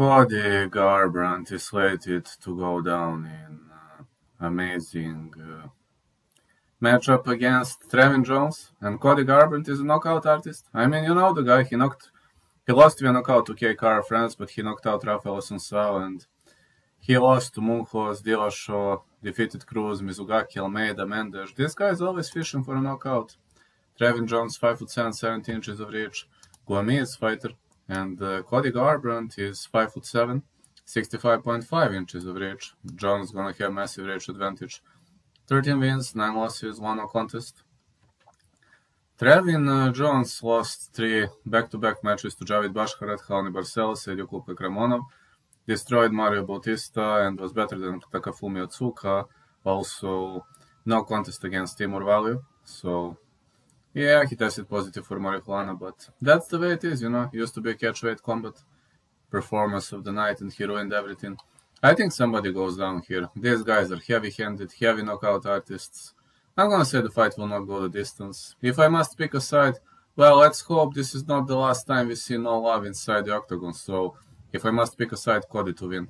Cody Garbrandt is slated to go down in uh, amazing uh, matchup against Trevin Jones. And Cody Garbrandt is a knockout artist. I mean, you know the guy, he knocked, he lost via knockout to Kai Kara France, but he knocked out Rafael Assunção and he lost to Munhoz, Dillashaw, defeated Cruz, Mizugaki, Almeida, Mendes. This guy is always fishing for a knockout. Trevin Jones, 5 foot 7, 17 inches of reach. Guamese fighter. And uh, Cody Garbrandt is 5 foot 7, 65.5 inches of reach. Jones gonna have massive reach advantage. 13 wins, 9 losses, 1 no contest. Trevin uh, Jones lost three back-to-back matches to Javid Basharat, Raoni Barcelos, and Yukub Kramonov. Destroyed Mario Bautista and was better than Takafumi Otsuka. Also, no contest against Timur Valiev. So yeah, he tested positive for marijuana, but that's the way it is, you know. Used to be a catchweight combat performance of the night, and he ruined everything. I think somebody goes down here. These guys are heavy-handed, heavy knockout artists. I'm gonna say the fight will not go the distance. If I must pick a side, well, let's hope this is not the last time we see no love inside the octagon. So, if I must pick a side, Cody to win.